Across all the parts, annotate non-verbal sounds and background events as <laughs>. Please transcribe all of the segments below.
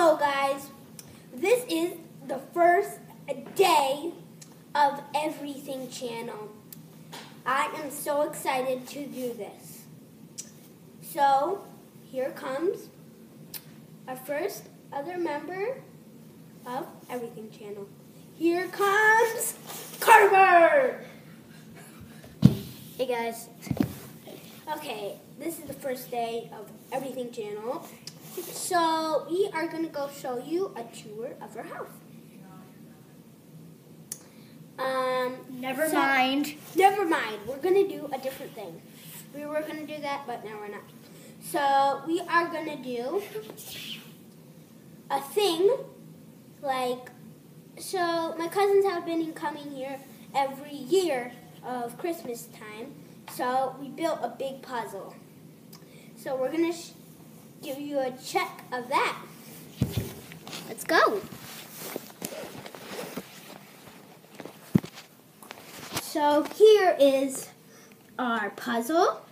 Hello, guys. This is the first day of Everything Channel. I am so excited to do this. So, here comes our first other member of Everything Channel. Here comes Carver! Hey, guys. Okay, this is the first day of Everything Channel. So we are going to go show you a tour of our house. Um, Never so- mind. Never mind. We're going to do a different thing. We were going to do that, but now we're not. So we are going to do a thing like so my cousins have been coming here every year of Christmas time. So we built a big puzzle. So we're going to give you a check of that. Let's go. So here is our puzzle.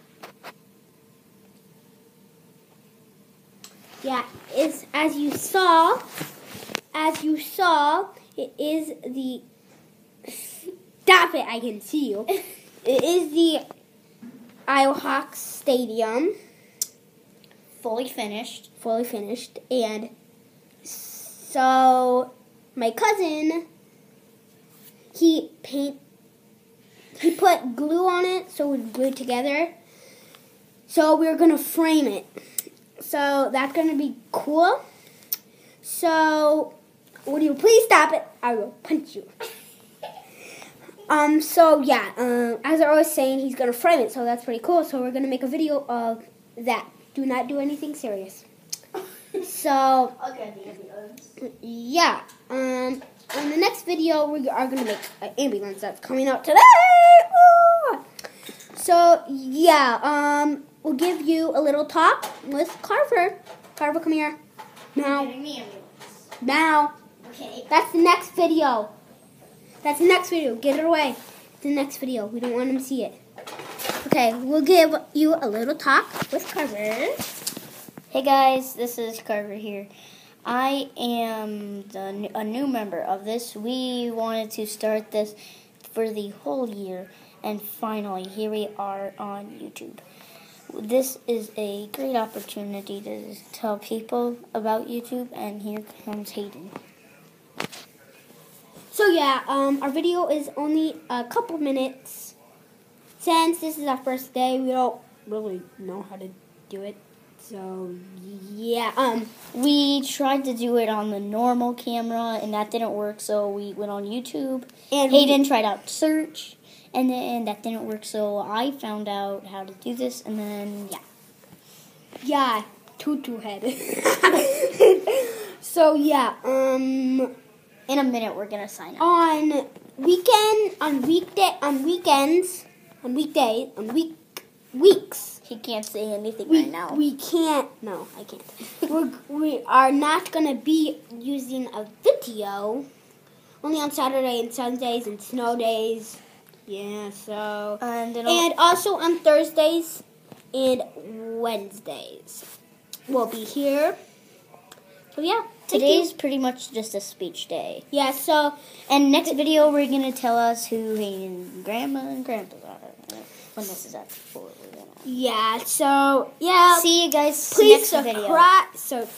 Yeah, it's as you saw, as you saw, it is the stop it, I can see you. <laughs> It is the Iohawks Stadium Fully finished. fully finished and so my cousin he paint he put glue on it so it was glued together. So we are gonna frame it. So that's gonna be cool. So would you please stop it? I will punch you. Um so yeah um as i was saying he's gonna frame it so that's pretty cool. So we're gonna make a video of that do not do anything serious <laughs> so Okay, the ambulance. yeah. Um, in the next video, we are gonna make an ambulance that's coming out today. Ooh. So yeah. Um, we'll give you a little talk with Carver. Carver, come here. Now, Getting the ambulance. now. Okay. That's the next video. That's the next video. Get it away. The next video. We don't want him to see it. Okay, we'll give you a little talk with Carver. Hey guys, this is Carver here. I am the, a new member of this. We wanted to start this for the whole year, and finally, here we are on YouTube. This is a great opportunity to tell people about YouTube, and here comes Hayden. So yeah, um, our video is only a couple minutes. Since this is our first day, we don't really know how to do it. So yeah, um, We tried to do it on the normal camera, and that didn't work, so we went on YouTube. and we- Hayden tried out search, and then that didn't work, so I found out how to do this, and then yeah. yeah, tutu head. <laughs> so yeah, um, In a minute, we're gonna sign up. on weekend, on weekday, on weekends, on weekday, on week weeks. He can't say anything We, right now. we can't. No, I can't. We're, we are not gonna be using a video. Only on Saturday and Sundays and snow days. Yeah. So and and also on Thursdays and Wednesdays. We'll be here. So yeah. today's pretty much just a speech day. Yeah. So And next video, we're gonna tell us who Hayden's grandma and grandpa. When this is up, yeah. So yeah. see you guys Please next video. subscribe. So